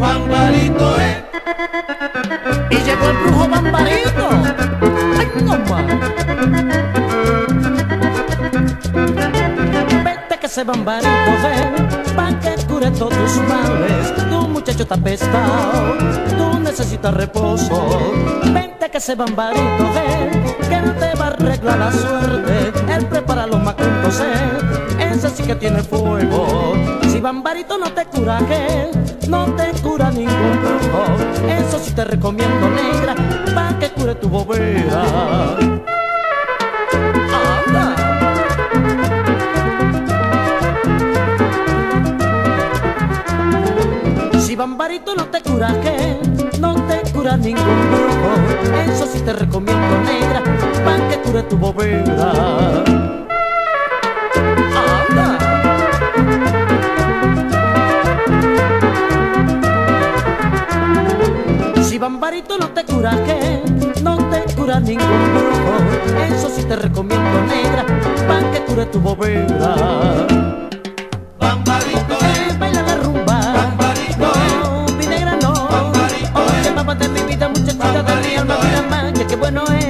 Bambarito es. Y llegó el brujo Bambarito. Ay, no más. Vete que ese Bambarito ve, pa' que cure todos tus males. Tu muchacho está pestado, tú necesitas reposo. Vente que ese Bambarito ve, que no te va a arreglar la suerte. Él prepara los macuntos, ese sí que tiene fuego. Si Bambarito no te cura, que no te cura ningún brujo. Eso sí te recomiendo, negra, pa' que cure tu bobera. Si Bambarito no te cura, que ningún brujo. Eso sí te recomiendo, negra, pa' que cure tu. Anda. Si Bambarito no te cura, que no te cura ningún brujo. Eso sí te recomiendo, negra, pa' que cure tu bobera. Bambarito vida, muchachita de mi alma, mira mancha, qué bueno es.